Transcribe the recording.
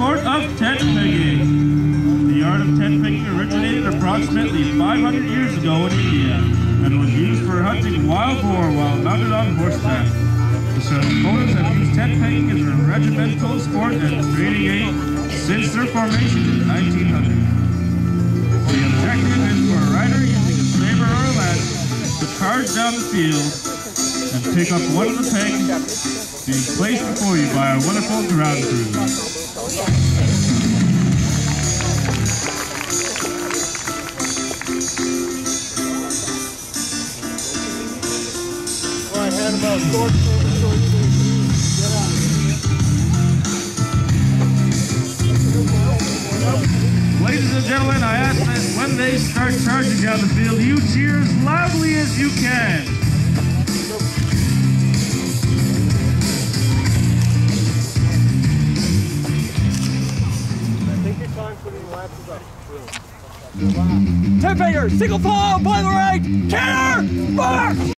sport of tent pegging. The art of tent pegging originated approximately 500 years ago in India and was used for hunting wild boar while mounted on horseback. The Strathconas have used tent pegging as a regimental sport and training aid since their formation in 1900. The objective is for a rider using a saber or a lance to charge down the field and pick up one of the pegs being placed before you by our wonderful ground crew. Ladies and gentlemen, I ask that when they start charging down the field, you cheer as loudly as you can. Ten finger, single fall, by the right, canner, fire!